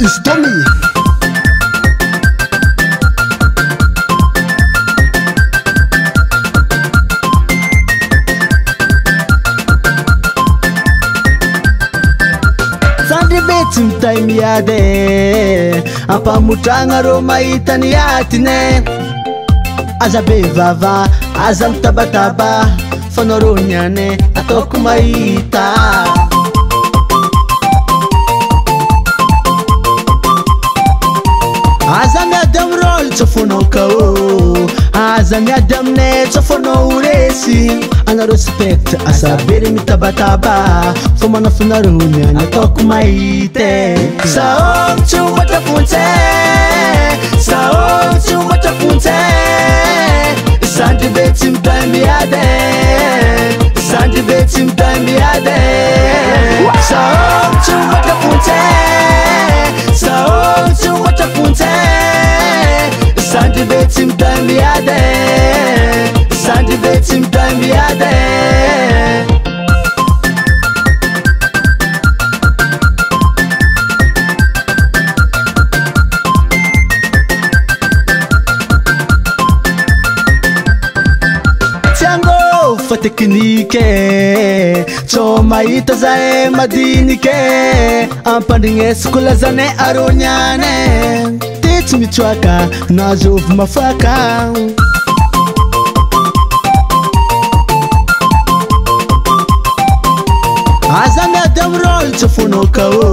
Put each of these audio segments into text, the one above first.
It's done tsy mitaymy ady ampamotragna rô mahita ni atina aza be vava aza mitabataba fanao rô niane ataoko mahita aza miady ami rô ni tsafonao kaô aza miady amina tsafonao oresy ana respekt asabermitabataba fomana funarunianetokmaite atekinike tsô mahita zahy madinike ampandrignesikolazana arôniany ty tsy mitsyoaka nazovy mafoaka azany ady ami rôlo tsafonokaô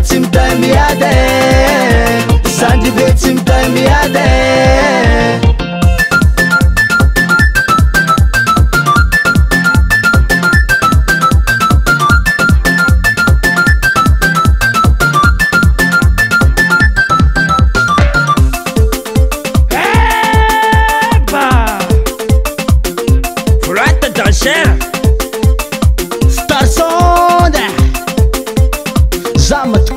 ቤትም ጠሚያደ ሳንድ ቤትም ጠሚያደ Share. Star Soda. Zama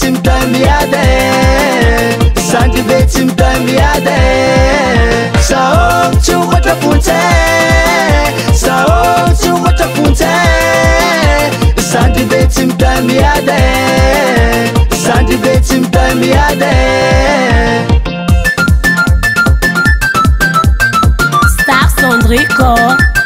eittte e. e. e. star sondriko